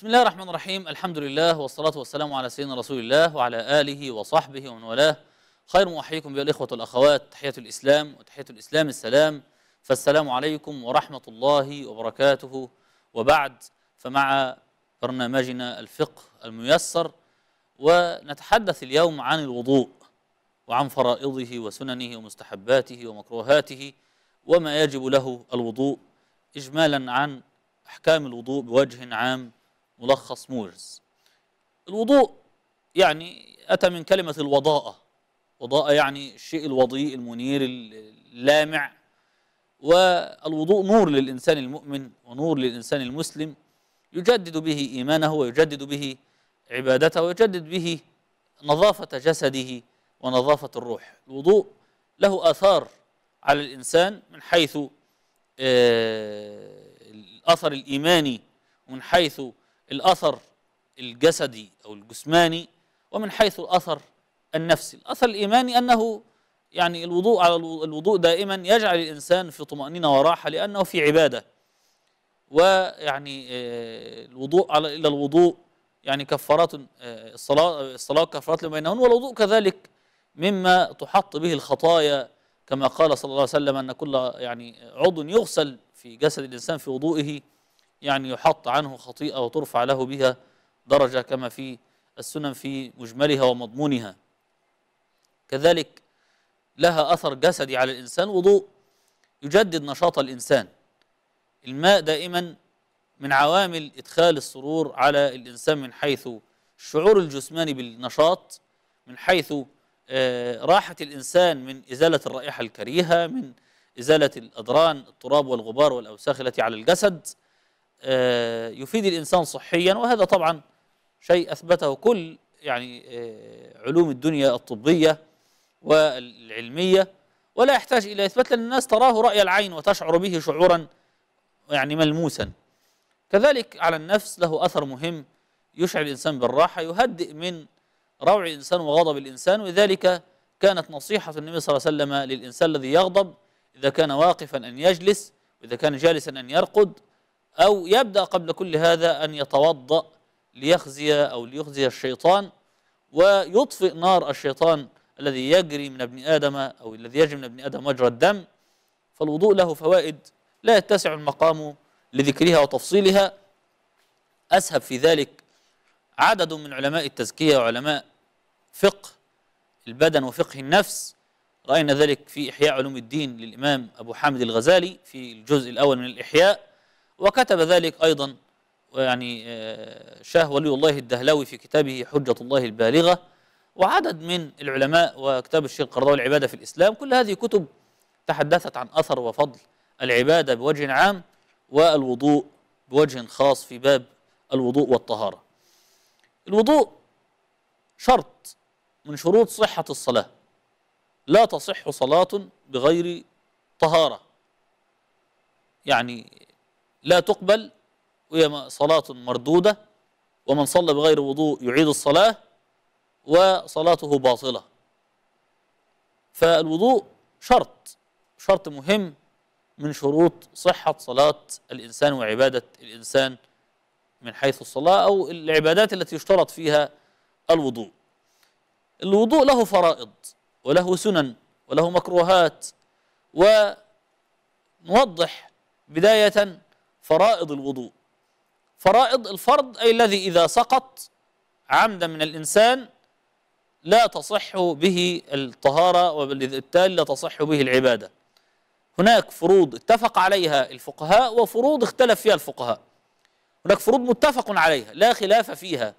بسم الله الرحمن الرحيم. الحمد لله والصلاة والسلام على سيدنا رسول الله وعلى آله وصحبه ومن والاه. خير محييكم بها الإخوة والأخوات. تحية الإسلام وتحية الإسلام السلام. فالسلام عليكم ورحمة الله وبركاته. وبعد فمع برنامجنا الفقه الميسر ونتحدث اليوم عن الوضوء وعن فرائضه وسننه ومستحباته ومكروهاته وما يجب له الوضوء إجمالا عن أحكام الوضوء بوجه عام ملخص موجز الوضوء يعني أتى من كلمة الوضاءة وضاءة يعني الشيء الوضيء المنير اللامع. والوضوء نور للإنسان المؤمن ونور للإنسان المسلم. يجدد به إيمانه ويجدد به عبادته ويجدد به نظافة جسده ونظافة الروح. الوضوء له آثار على الإنسان من حيث آه، الأثر الإيماني ومن حيث الأثر الجسدي أو الجسماني ومن حيث الأثر النفسي. الأثر الإيماني أنه يعني الوضوء على الوضوء دائما يجعل الإنسان في طمأنينة وراحة لأنه في عبادة. ويعني آه، الوضوء على إلى الوضوء يعني كفارات آه، الصلاة الصلاة كفارات لما بينهن والوضوء كذلك مما تحط به الخطايا. كما قال صلى الله عليه وسلم أن كل يعني عضو يغسل في جسد الإنسان في وضوئه. يعني يحط عنه خطيئة وترفع له بها درجة كما في السنن في مجملها ومضمونها. كذلك لها أثر جسدي على الإنسان وضوء يجدد نشاط الإنسان. الماء دائما من عوامل إدخال السرور على الإنسان من حيث الشعور الجسماني بالنشاط من حيث آه، راحة الإنسان من إزالة الرائحة الكريهة من إزالة الأدران التراب والغبار والأوساخ التي على الجسد. يفيد الإنسان صحيا وهذا طبعا شيء أثبته كل يعني آه، علوم الدنيا الطبية والعلمية ولا يحتاج إلى إثبات لأن الناس تراه رأي العين وتشعر به شعورا يعني ملموسا. كذلك على النفس له أثر مهم يشعر الإنسان بالراحة يهدئ من روع الإنسان وغضب الإنسان ولذلك كانت نصيحة النبي صلى الله عليه وسلم للإنسان الذي يغضب إذا كان واقفا أن يجلس وإذا كان جالسا أن يرقد أو يبدأ قبل كل هذا أن يتوضأ ليخزي أو ليخزي الشيطان ويطفئ نار الشيطان الذي يجري من ابن آدم أو الذي يجري من ابن آدم مجرى الدم. فالوضوء له فوائد. لا يتسع المقام لذكرها وتفصيلها. أسهب في ذلك عدد من علماء التزكية وعلماء فقه البدن وفقه النفس. رأينا ذلك في إحياء علوم الدين للإمام أبو حامد الغزالي في الجزء الأول من الإحياء. وكتب ذلك أيضا يعني آه، شاه ولي الله الدهلوي في كتابه حجة الله البالغة. وعدد من العلماء وكتاب الشيخ قرضاوي العبادة في الإسلام كل هذه كتب تحدثت عن أثر وفضل العبادة بوجه عام والوضوء بوجه خاص في باب الوضوء والطهارة. الوضوء شرط من شروط صحة الصلاة. لا تصح صلاة بغير طهارة. يعني لا تقبل وهي صلاة مردودة ومن صلى بغير وضوء يعيد الصلاة وصلاته باطلة. فالوضوء شرط شرط مهم من شروط صحة صلاة الإنسان وعبادة الإنسان من حيث الصلاة أو العبادات التي يشترط فيها الوضوء. الوضوء له فرائض وله سنن وله مكروهات ونوضح بداية فرائض الوضوء. فرائض الفرض أي الذي إذا سقط عمدا من الإنسان لا تصح به الطهارة وبالتالي لا تصح به العبادة. هناك فروض اتفق عليها الفقهاء وفروض اختلف فيها الفقهاء. هناك فروض متفق عليها لا خلاف فيها.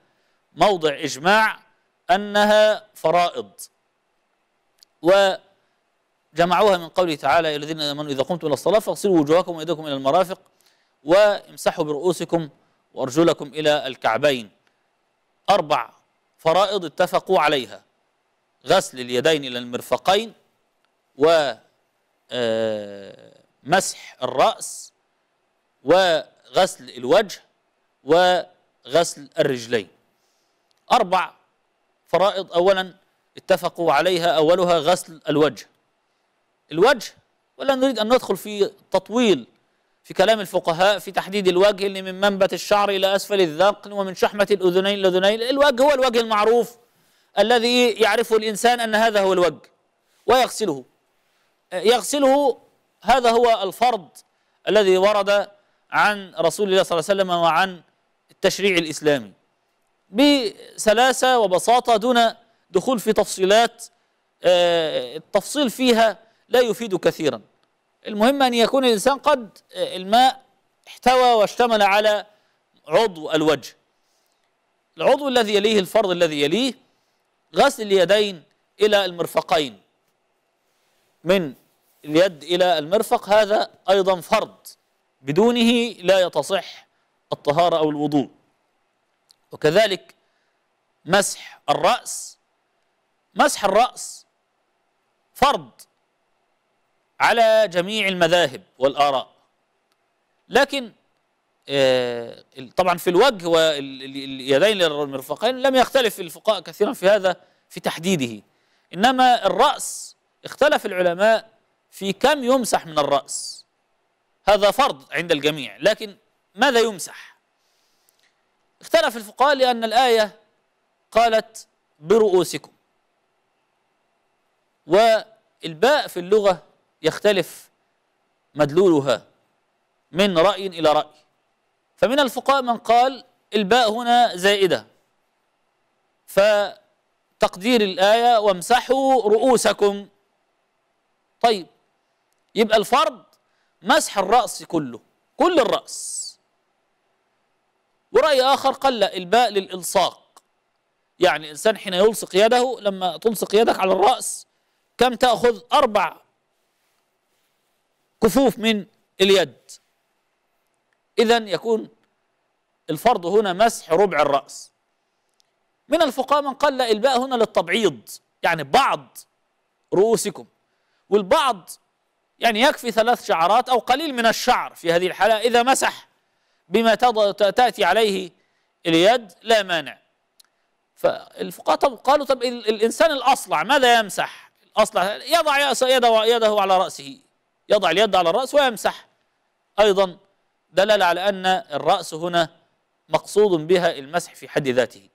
موضع إجماع أنها فرائض. وجمعوها من قوله تعالى الذين آمنوا إذا قمتم إلى الصلاة فاغسلوا وجوهكم وأيديكم إلى المرافق وامسحوا برؤوسكم وأرجلكم إلى الكعبين. أربع فرائض اتفقوا عليها غسل اليدين إلى المرفقين و آه، مسح الرأس وغسل الوجه وغسل الرجلين. أربع فرائض أولا اتفقوا عليها أولها غسل الوجه. الوجه ولا نريد أن ندخل في تطويل في كلام الفقهاء في تحديد الوجه اللي من منبت الشعر إلى أسفل الذقن ومن شحمة الأذنين الأذنين الوجه هو الوجه المعروف الذي يعرفه الإنسان أن هذا هو الوجه ويغسله. يغسله هذا هو الفرض الذي ورد عن رسول الله صلى الله عليه وسلم وعن التشريع الإسلامي. بسلاسة وبساطة دون دخول في تفصيلات آه، التفصيل فيها لا يفيد كثيرا. المهم أن يكون الإنسان قد آه، الماء احتوى واشتمل على عضو الوجه. العضو الذي يليه الفرض الذي يليه غسل اليدين إلى المرفقين. من اليد إلى المرفق هذا أيضا فرض بدونه لا يتصح الطهارة أو الوضوء. وكذلك مسح الرأس. مسح الرأس فرض على جميع المذاهب والآراء. لكن آه، طبعا في الوجه واليدين للمرفقين لم يختلف الفقهاء كثيرا في هذا في تحديده. إنما الرأس اختلف العلماء في كم يمسح من الرأس. هذا فرض عند الجميع لكن ماذا يمسح؟ اختلف الفقهاء لأن الآية قالت برؤوسكم. والباء في اللغة يختلف مدلولها من رأي إلى رأي. فمن الفقهاء من قال الباء هنا زائدة. فتقدير الآية وامسحوا رؤوسكم. طيب يبقى الفرض مسح الرأس كله كل الرأس. ورأي آخر قال لا الباء للإلصاق. يعني الإنسان حين يلصق يده لما تلصق يدك على الرأس كم تأخذ؟ أربع كفوف من اليد. إذا يكون الفرض هنا مسح ربع الرأس. من الفقهاء من قال لا الباء هنا للتبعيض يعني بعض رؤوسكم. والبعض يعني يكفي ثلاث شعرات أو قليل من الشعر في هذه الحالة. إذا مسح بما تأتي عليه اليد لا مانع. فالفقهاء طب قالوا طب الإنسان الأصلع ماذا يمسح؟ الأصلع يضع يده, على رأسه. يضع اليد على الرأس ويمسح. أيضا دلل على أن الرأس هنا مقصود بها المسح في حد ذاته.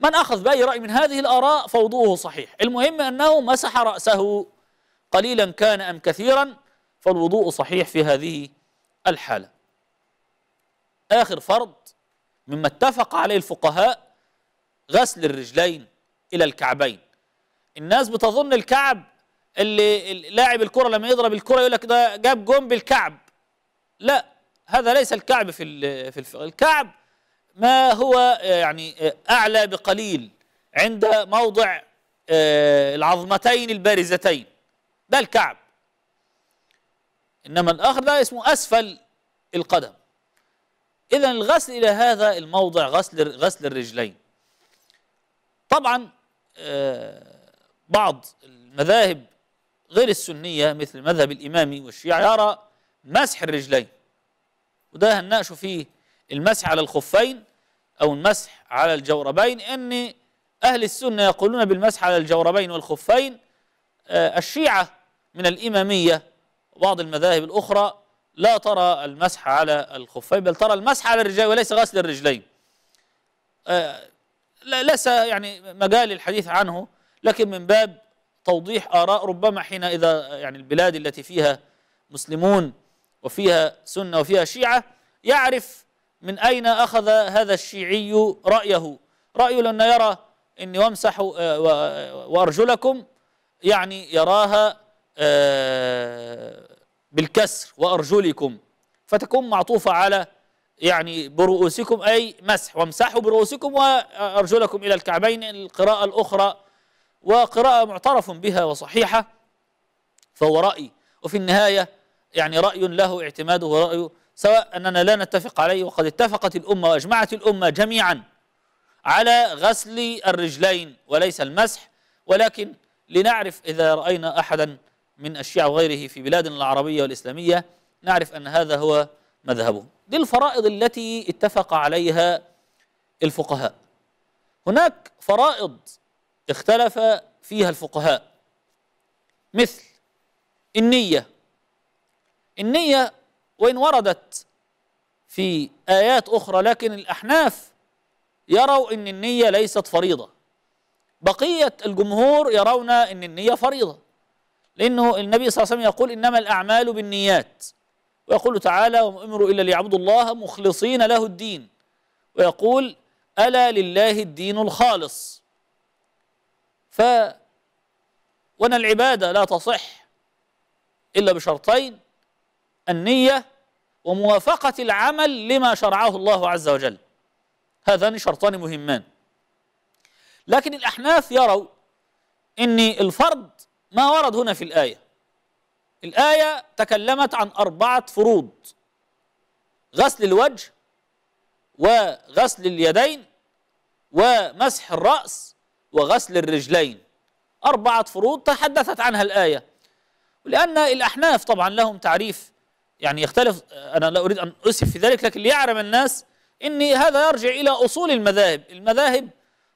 من أخذ بأي رأي من هذه الآراء فوضوءه صحيح. المهم أنه مسح رأسه قليلا كان أم كثيرا فالوضوء صحيح في هذه الحالة. آخر فرض مما اتفق عليه الفقهاء غسل الرجلين إلى الكعبين. الناس بتظن الكعب اللي لاعب الكرة لما يضرب الكرة يقول لك ده جاب جون بالكعب. لا هذا ليس الكعب في في الفقه الكعب ما هو يعني أعلى بقليل عند موضع آه، العظمتين البارزتين. ده الكعب. إنما الآخر ده اسمه أسفل القدم. إذا الغسل إلى هذا الموضع غسل غسل الرجلين. طبعا آه، بعض المذاهب غير السنية مثل المذهب الإمامي والشيعة يرى مسح الرجلين. وده هنناقش فيه المسح على الخفين أو المسح على الجوربين أن أهل السنة يقولون بالمسح على الجوربين والخفين آه، الشيعة من الإمامية وبعض المذاهب الأخرى لا ترى المسح على الخفين بل ترى المسح على الرجلين وليس غسل الرجلين. آه ليس يعني مجال للحديث عنه لكن من باب توضيح آراء ربما حين إذا يعني البلاد التي فيها مسلمون وفيها سنة وفيها شيعة يعرف من أين أخذ هذا الشيعي رأيه. رأيه لأنه يرى أني وامسحوا آه، وأرجلكم يعني يراها آه، بالكسر وأرجلكم. فتكون معطوفة على يعني برؤوسكم أي مسح. وامسحوا برؤوسكم وأرجلكم إلى الكعبين القراءة الأخرى وقراءة معترف بها وصحيحة فهو رأي. وفي النهاية يعني رأي له اعتماده ورأي سواء أننا لا نتفق عليه. وقد اتفقت الأمة وأجمعت الأمة جميعا على غسل الرجلين وليس المسح. ولكن لنعرف إذا رأينا أحدا من الشيعة وغيره في بلادنا العربية والإسلامية نعرف أن هذا هو مذهبه. دي الفرائض التي اتفق عليها الفقهاء. هناك فرائض اختلف فيها الفقهاء. مثل النية. النية وإن وردت في آيات أخرى لكن الأحناف يروا أن النية ليست فريضة. بقية الجمهور يرون أن النية فريضة. لأنه النبي صلى الله عليه وسلم يقول إنما الأعمال بالنيات. ويقول تعالى وما أمروا إلا ليعبدوا الله مخلصين له الدين ويقول ألا لله الدين الخالص وأن العبادة لا تصح إلا بشرطين النية وموافقة العمل لما شرعه الله عز وجل. هذان شرطان مهمان. لكن الأحناف يروا أن الفرض ما ورد هنا في الآية. الآية تكلمت عن أربعة فروض غسل الوجه وغسل اليدين ومسح الرأس وغسل الرجلين. أربعة فروض تحدثت عنها الآية. لأن الأحناف طبعا لهم تعريف يعني يختلف أنا لا أريد أن أسف في ذلك لكن ليعلم الناس أن هذا يرجع إلى أصول المذاهب. المذاهب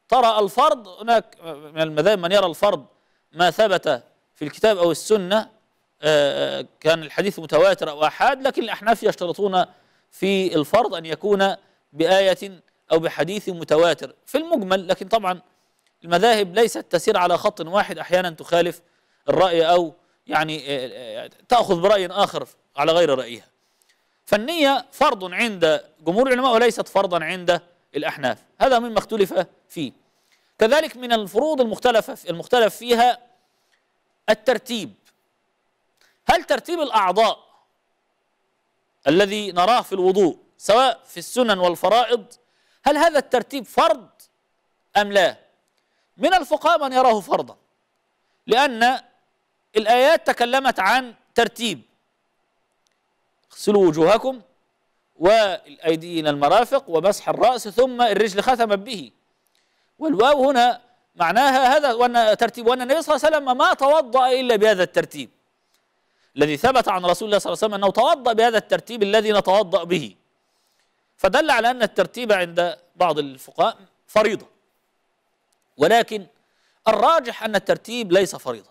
ترى الفرض هناك من المذاهب من يرى الفرض ما ثبت في الكتاب أو السنة. آه، كان الحديث متواتر أو أحاد لكن الأحناف يشترطون في الفرض أن يكون بآية أو بحديث متواتر. في المجمل لكن طبعا المذاهب ليست تسير على خط واحد أحيانا تخالف الرأي أو يعني آه، آه، تأخذ برأي آخر على غير رأيها. فالنية فرض عند جمهور العلماء وليست فرضا عند الأحناف. هذا مما اختلف فيه. كذلك من الفروض المختلفة المختلف فيها الترتيب. هل ترتيب الأعضاء الذي نراه في الوضوء سواء في السنن والفرائض هل هذا الترتيب فرض أم لا؟ من الفقهاء من يراه فرضا لأن الآيات تكلمت عن ترتيب. اغسلوا وجوهكم والأيدي إلى المرافق ومسح الرأس ثم الرجل ختم به. والواو هنا معناها هذا وأن ترتيب وأن النبي صلى الله عليه وسلم ما توضأ إلا بهذا الترتيب. الذي ثبت عن رسول الله صلى الله عليه وسلم أنه توضأ بهذا الترتيب الذي نتوضأ به. فدل على أن الترتيب عند بعض الفقهاء فريضة. ولكن الراجح أن الترتيب ليس فريضة.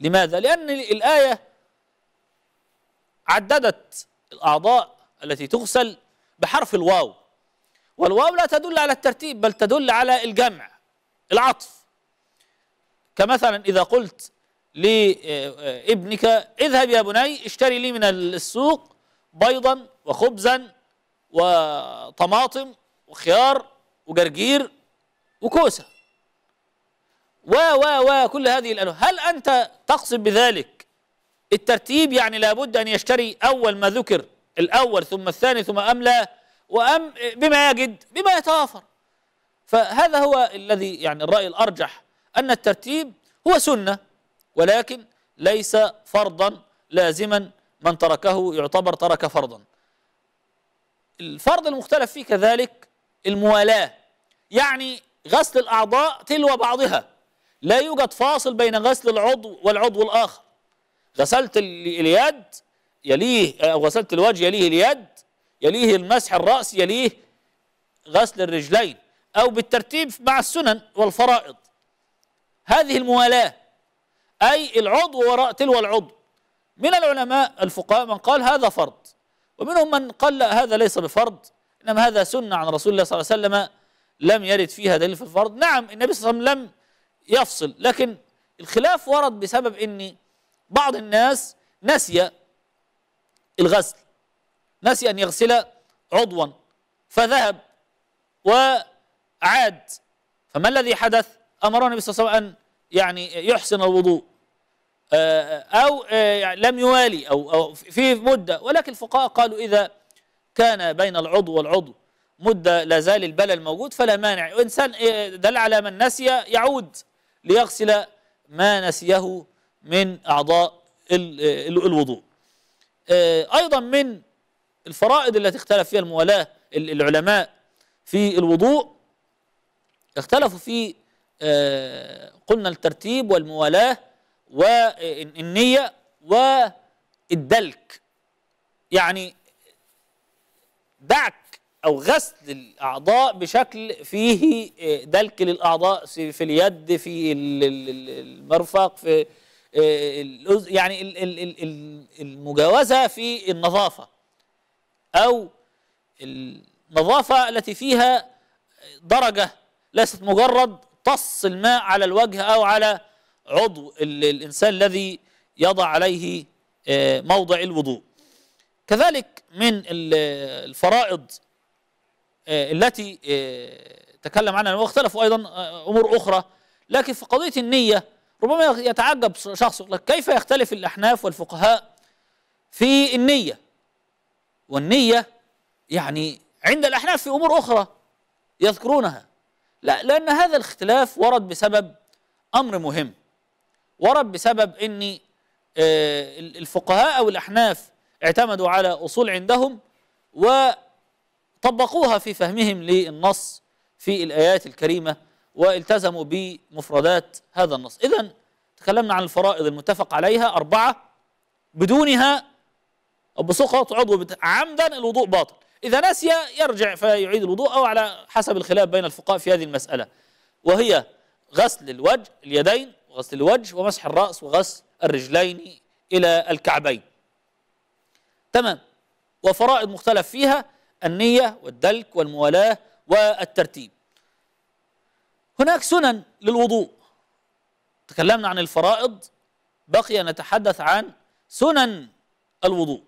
لماذا؟ لأن الآية عددت الأعضاء التي تغسل بحرف الواو. والواو لا تدل على الترتيب بل تدل على الجمع العطف. كمثلا إذا قلت لابنك اذهب يا بني اشتري لي من السوق بيضا وخبزا وطماطم وخيار وجرجير وكوسة. و و و كل هذه الالوان هل أنت تقصد بذلك؟ الترتيب يعني لابد أن يشتري أول ما ذكر الأول ثم الثاني ثم أم لا؟ وأم بما يجد بما يتوافر. فهذا هو الذي يعني الرأي الأرجح أن الترتيب هو سنة ولكن ليس فرضا لازما من تركه يعتبر ترك فرضا. الفرض المختلف فيه كذلك الموالاة. يعني غسل الأعضاء تلو بعضها. لا يوجد فاصل بين غسل العضو والعضو الآخر. غسلت اليد يليه أو غسلت الوجه يليه اليد يليه المسح الرأس يليه غسل الرجلين. أو بالترتيب مع السنن والفرائض. هذه الموالاة. أي العضو وراء تلو العضو. من العلماء الفقهاء من قال هذا فرض. ومنهم من قال لا هذا ليس بفرض. إنما هذا سنة عن رسول الله صلى الله عليه وسلم لم يرد فيها دليل في الفرض. نعم النبي صلى الله عليه وسلم لم يفصل لكن الخلاف ورد بسبب أن بعض الناس نسي الغسل نسي أن يغسل عضوا فذهب وعاد. فما الذي حدث؟ أمر النبي صلى الله عليه وسلم أن يعني يحسن الوضوء آه، أو آه، يعني لم يوالي أو في مدة. ولكن الفقهاء قالوا إذا كان بين العضو والعضو مدة لا زال البلل موجود فلا مانع. وإنسان آه، دل على من نسي يعود ليغسل ما نسيه من أعضاء الوضوء. أيضا من الفرائض التي اختلف فيها الموالاة العلماء في الوضوء. اختلفوا في قلنا الترتيب والموالاة والنية والدلك. يعني دعك أو غسل الأعضاء بشكل فيه دلك للأعضاء في اليد في المرفق في آه، يعني المجاوزة في النظافة. أو النظافة التي فيها درجة ليست مجرد طص الماء على الوجه أو على عضو الإنسان الذي يضع عليه آه، موضع الوضوء. كذلك من الفرائض آه، التي تكلم عنها واختلفوا أيضا أمور أخرى. لكن في قضية النية ربما يتعجب شخص كيف يختلف الأحناف والفقهاء في النية؟ والنية يعني عند الأحناف في أمور أخرى يذكرونها. لا لأن هذا الاختلاف ورد بسبب أمر مهم. ورد بسبب آه، الفقهاء أو الأحناف اعتمدوا على أصول عندهم وطبقوها في فهمهم للنص في الآيات الكريمة والتزموا بمفردات هذا النص. إذا تكلمنا عن الفرائض المتفق عليها أربعة بدونها أو بسقط عضو عمدا الوضوء باطل. إذا نسي يرجع فيعيد الوضوء أو على حسب الخلاف بين الفقهاء في هذه المسألة وهي غسل الوجه اليدين وغسل الوجه ومسح الرأس وغسل الرجلين إلى الكعبين. تمام. وفرائض مختلف فيها النية والدلك والموالاة والترتيب. هناك سنن للوضوء. تكلمنا عن الفرائض. بقي نتحدث عن سنن الوضوء.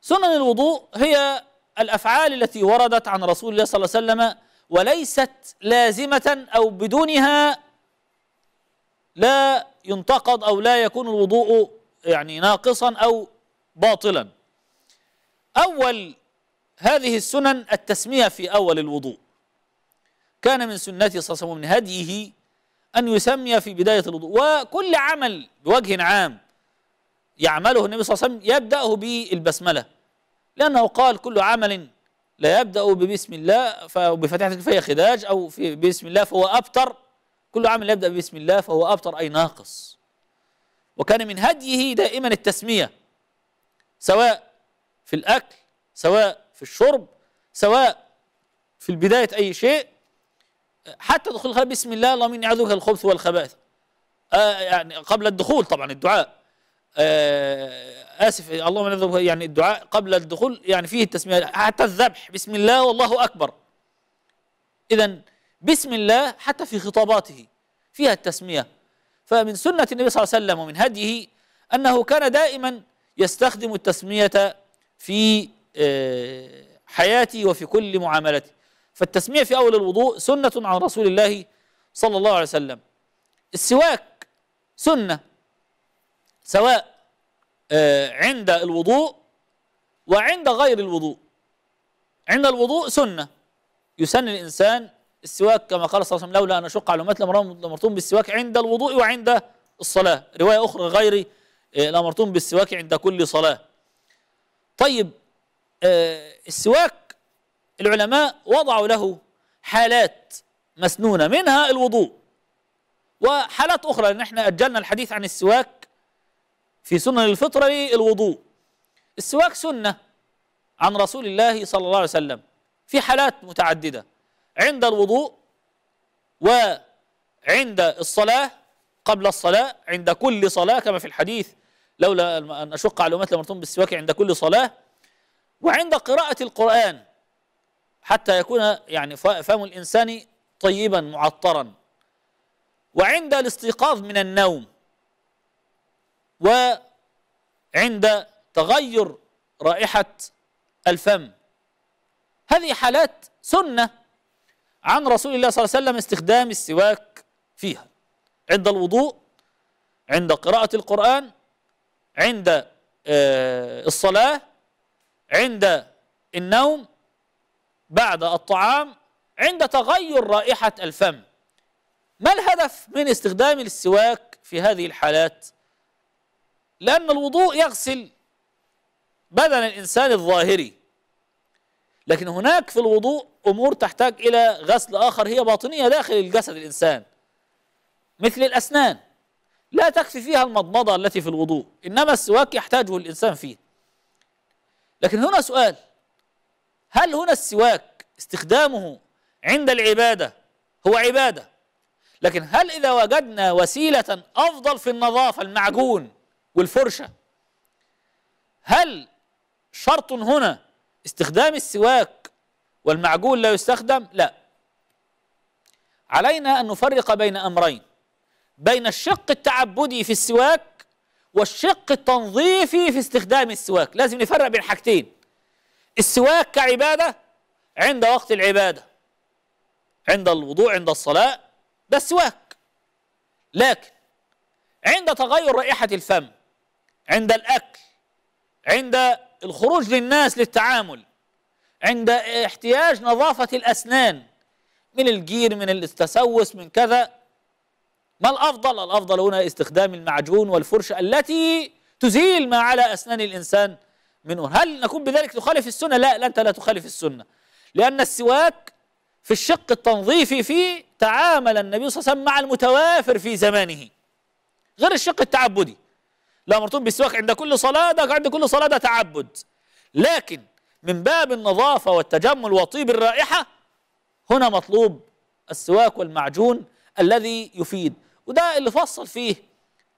سنن الوضوء هي الأفعال التي وردت عن رسول الله صلى الله عليه وسلم وليست لازمة أو بدونها لا ينتقض أو لا يكون الوضوء يعني ناقصا أو باطلا. أول هذه السنن التسمية في أول الوضوء. كان من سنته صلى الله عليه وسلم من هديه أن يسمي في بداية الوضوء. وكل عمل بوجه عام يعمله النبي صلى الله عليه وسلم يبدأه بالبسملة. لأنه قال كل عمل لا يبدأ ببسم الله فبفتحة فهي خداج أو في بسم الله فهو أبتر. كل عمل يبدأ بسم الله فهو أبتر أي ناقص. وكان من هديه دائما التسمية سواء في الأكل سواء في الشرب سواء في البداية أي شيء حتى دخول الخلاء بسم الله اللهم إني أعوذ بك الخبث والخبائث. آه يعني قبل الدخول طبعا الدعاء. آه آسف اللهم يعني الدعاء قبل الدخول يعني فيه التسمية حتى الذبح بسم الله والله أكبر. اذا بسم الله حتى في خطاباته فيها التسمية. فمن سنة النبي صلى الله عليه وسلم ومن هديه أنه كان دائما يستخدم التسمية في آه حياته وفي كل معاملته فالتسمية في أول الوضوء سنة عن رسول الله صلى الله عليه وسلم. السواك سنة سواء آه، عند الوضوء وعند غير الوضوء. عند الوضوء سنة. يسن الإنسان السواك كما قال صلى الله عليه وسلم لولا أن أشق على أمتي لأمرتهم بالسواك عند الوضوء وعند الصلاة. رواية أخرى غير آه، لأمرتهم بالسواك عند كل صلاة. طيب السواك العلماء وضعوا له حالات مسنونة منها الوضوء. وحالات أخرى لأن إحنا أجلنا الحديث عن السواك في سنن الفطرة للوضوء. السواك سنة عن رسول الله صلى الله عليه وسلم في حالات متعددة. عند الوضوء وعند الصلاة قبل الصلاة عند كل صلاة كما في الحديث لولا أن أشق على أمتي لمرتم بالسواك عند كل صلاة وعند قراءة القرآن حتى يكون يعني فم الإنسان طيبا معطرا. وعند الاستيقاظ من النوم وعند تغير رائحة الفم. هذه حالات سنة عن رسول الله صلى الله عليه وسلم استخدام السواك فيها. عند الوضوء عند قراءة القرآن عند آه، الصلاة عند النوم بعد الطعام عند تغير رائحة الفم. ما الهدف من استخدام السواك في هذه الحالات؟ لأن الوضوء يغسل بدن الإنسان الظاهري. لكن هناك في الوضوء أمور تحتاج إلى غسل آخر هي باطنية داخل الجسد الإنسان مثل الأسنان. لا تكفي فيها المضمضة التي في الوضوء إنما السواك يحتاجه الإنسان فيه. لكن هنا سؤال. هل هنا السواك استخدامه عند العبادة هو عبادة؟ لكن هل إذا وجدنا وسيلة أفضل في النظافة المعجون والفرشة هل شرط هنا استخدام السواك والمعجون لا يستخدم؟ لا. علينا أن نفرق بين أمرين بين الشق التعبدي في السواك والشق التنظيفي في استخدام السواك. لازم نفرق بين حاجتين. السواك كعبادة عند وقت العبادة عند الوضوء عند الصلاة ده السواك. لكن عند تغير رائحة الفم عند الأكل عند الخروج للناس للتعامل عند احتياج نظافة الأسنان من الجير من التسوس من كذا ما الأفضل؟ الأفضل هنا استخدام المعجون والفرشة التي تزيل ما على أسنان الإنسان منه هل نكون بذلك تخالف السنة؟ لا أنت لا تخالف السنة. لأن السواك في الشق التنظيفي فيه تعامل النبي صلى الله عليه وسلم مع المتوافر في زمانه. غير الشق التعبدي. لا مرتبط بالسواك عند كل صلاة ده عند كل صلاة ده تعبد. لكن من باب النظافة والتجمل وطيب الرائحة هنا مطلوب السواك والمعجون الذي يفيد. وده اللي فصل فيه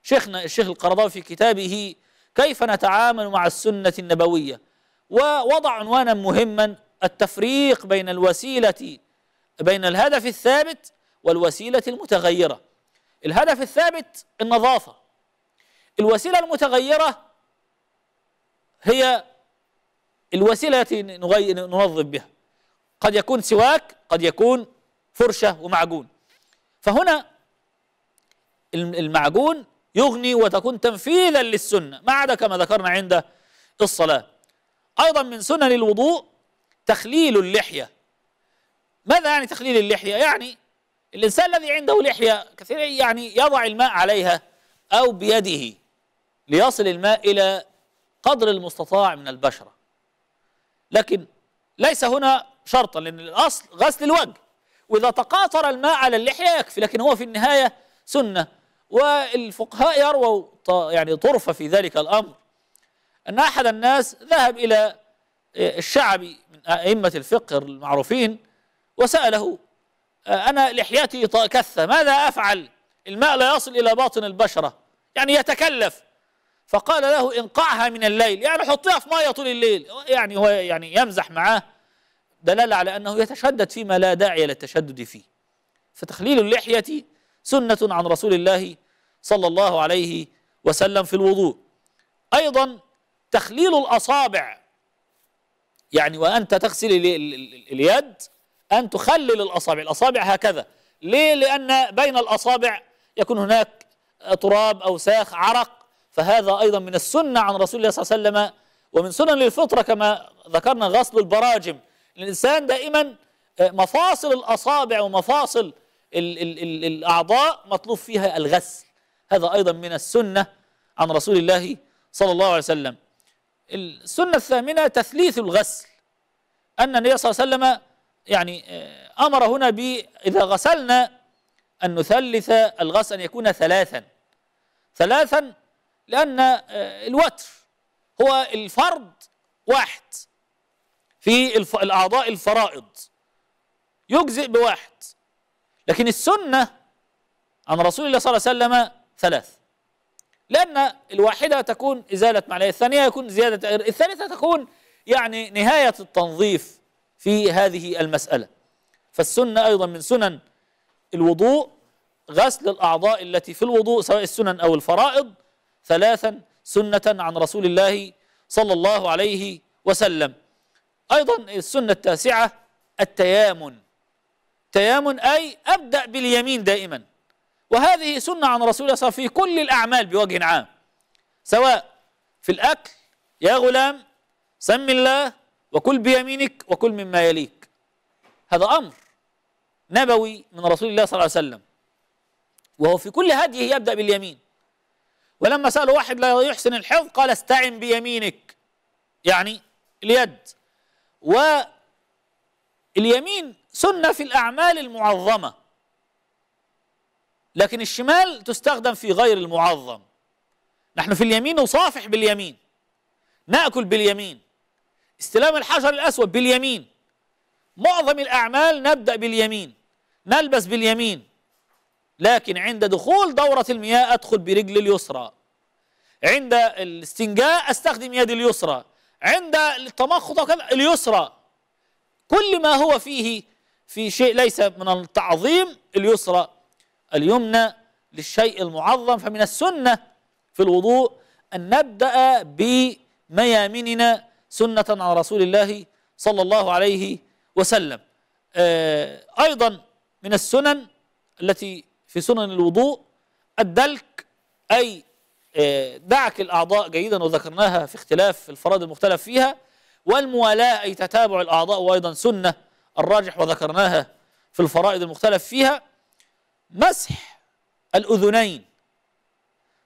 شيخنا الشيخ القرضاوي في كتابه كيف نتعامل مع السنة النبوية. ووضع عنوانا مهما التفريق بين الوسيلة بين الهدف الثابت والوسيلة المتغيرة. الهدف الثابت النظافة. الوسيلة المتغيرة هي الوسيلة التي ننظف بها. قد يكون سواك قد يكون فرشة ومعجون. فهنا المعجون يغني وتكون تنفيذا للسنة. ما عدا كما ذكرنا عند الصلاة. أيضا من سنن الوضوء تخليل اللحية. ماذا يعني تخليل اللحية؟ يعني الإنسان الذي عنده لحية كثير يعني يضع الماء عليها أو بيده ليصل الماء إلى قدر المستطاع من البشرة. لكن ليس هنا شرطا لأن الأصل غسل الوجه. وإذا تقاطر الماء على اللحية يكفي لكن هو في النهاية سنة. والفقهاء يرووا يعني طرفة في ذلك الأمر. أن أحد الناس ذهب إلى الشعبي من أئمة الفقه المعروفين وسأله أنا لحيتي كثة ماذا أفعل؟ الماء لا يصل إلى باطن البشرة. يعني يتكلف. فقال له انقعها من الليل. يعني حطيها في مية طول الليل. يعني هو يعني يمزح معاه. دلالة على أنه يتشدد فيما لا داعي للتشدد فيه. فتخليل اللحية سنة عن رسول الله صلى الله عليه وسلم في الوضوء. أيضا تخليل الأصابع يعني وأنت تغسل اليد أن تخلل الأصابع. الأصابع هكذا. ليه؟ لأن بين الأصابع يكون هناك تراب اوساخ عرق فهذا أيضا من السنة عن رسول الله صلى الله عليه وسلم ومن سنن الفطرة كما ذكرنا غسل البراجم. الإنسان دائما آه، مفاصل الأصابع ومفاصل ال ال ال الأعضاء مطلوب فيها الغسل. هذا أيضا من السنة عن رسول الله صلى الله عليه وسلم. السنة الثامنة تثليث الغسل. أن النبي صلى الله عليه وسلم يعني آه، أمر هنا إذا غسلنا أن نثلث الغسل أن يكون ثلاثا. ثلاثا لأن آه، الوتر هو الفرض واحد في الأعضاء الفرائض. يجزئ بواحد. لكن السنة عن رسول الله صلى الله عليه وسلم ثلاث. لأن الواحدة تكون إزالة معنى الثانية يكون زيادة الثالثة تكون يعني نهاية التنظيف في هذه المسألة. فالسنة أيضا من سنن الوضوء غسل الأعضاء التي في الوضوء سواء السنن أو الفرائض ثلاثا سنة عن رسول الله صلى الله عليه وسلم. أيضا السنة التاسعة التيامن. تيامن أي أبدأ باليمين دائما. وهذه سنة عن رسول الله صلى الله عليه وسلم في كل الأعمال بوجه عام سواء في الأكل يا غلام سم الله وكل بيمينك وكل مما يليك. هذا أمر نبوي من رسول الله صلى الله عليه وسلم. وهو في كل هديه يبدأ باليمين. ولما سألوا واحد لا يحسن الحفظ قال استعن بيمينك. يعني اليد. واليمين سنة في الأعمال المعظمة. لكن الشمال تستخدم في غير المعظم. نحن في اليمين نصافح باليمين. نأكل باليمين. استلام الحجر الأسود باليمين. معظم الأعمال نبدأ باليمين. نلبس باليمين. لكن عند دخول دورة المياه أدخل برجل اليسرى. عند الاستنجاء أستخدم يدي اليسرى. عند التمخض وكذا اليسرى. كل ما هو فيه في شيء ليس من التعظيم اليسرى. اليمنى للشيء المعظم فمن السنة في الوضوء أن نبدأ بميامننا سنة عن رسول الله صلى الله عليه وسلم. آه، أيضا من السنن التي في سنن الوضوء الدلك أي آه، دعك الأعضاء جيدا وذكرناها في اختلاف الفرائض المختلف فيها والموالاة أي تتابع الأعضاء وأيضا سنة الراجح وذكرناها في الفرائض المختلف فيها. مسح الأذنين.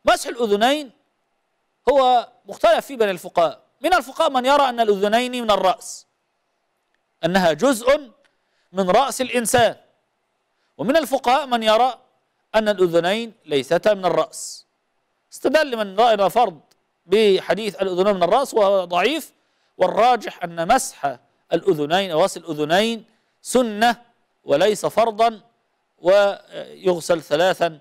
مسح الأذنين هو مختلف فيه بين الفقهاء. من الفقهاء من يرى أن الأذنين من الرأس أنها جزء من رأس الإنسان. ومن الفقهاء من يرى أن الأذنين ليستا من الرأس. استدل من رأى فرض بحديث الأذنين من الرأس وهو ضعيف والراجح أن مسح الأذنين أو غسل الأذنين سنة وليس فرضا ويغسل ثلاثا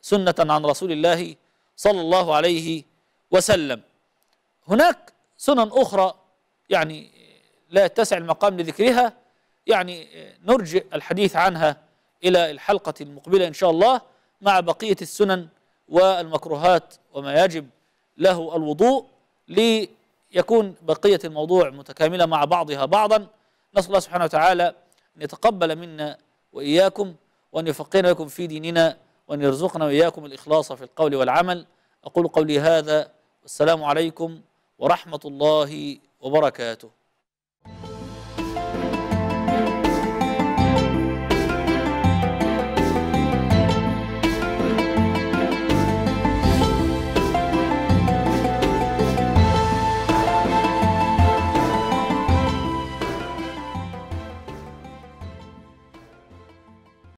سنة عن رسول الله صلى الله عليه وسلم. هناك سنن أخرى يعني لا يتسع المقام لذكرها يعني نرجئ الحديث عنها إلى الحلقة المقبلة إن شاء الله مع بقية السنن والمكروهات وما يجب له الوضوء ليكون بقية الموضوع متكاملة مع بعضها بعضا. نسأل الله سبحانه وتعالى أن يتقبل منا وإياكم وأن يفقهنا لكم في ديننا وأن يرزقنا وإياكم الإخلاص في القول والعمل. أقول قولي هذا والسلام عليكم ورحمة الله وبركاته.